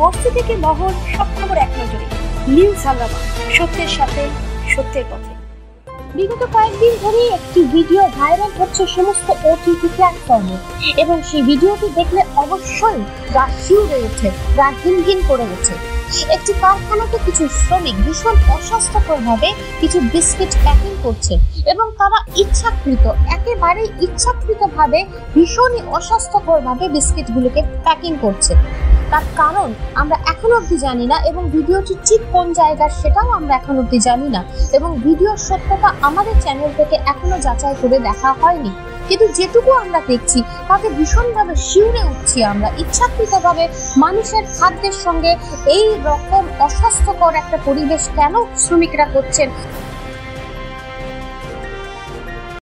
বস্তি থেকে মহল সব খবর এক নজরে। নিউজ হাঙ্গামা সত্যের সাথে সত্যের পথে। বিগত কয়েকদিন ধরেই একটি ভিডিও ভাইরাল হচ্ছে সমস্ত ওটিটি প্ল্যাটফর্মে এবং সেই ভিডিওটি দেখলে অবশ্যই গা শিউরে ওঠে গা ঘিন করে ওঠে একটি কারখানাতে কিছু শ্রমিক ভীষণ অস্বাস্থ্যকরভাবে কিছু বিস্কিট প্যাকিং করছে এবং তারা ইচ্ছাকৃত, একেবারেই ইচ্ছাকৃতভাবে ভীষণই অস্বাস্থ্যকরভাবে বিস্কিটগুলোকে প্যাকিং করছে। তার কারণ আমরা এখন অবধি জানি না এবং ভিডিওটি ঠিক কোন জায়গার সেটাও আমরা এখন অবধি জানি না। এবং ভিডিওর সত্যতা আমাদের চ্যানেল থেকে এখনও যাচাই করে দেখা হয়নি। কিন্তু যেটুকু আমরা দেখছি, তাতে ভীষণভাবে শিউরে উঠছি আমরা। ইচ্ছাকৃতভাবে মানুষের খাদ্যের সঙ্গে এই রকম অস্বাস্থ্যকর একটা পরিবেশ কেন শ্রমিকরা করছেন?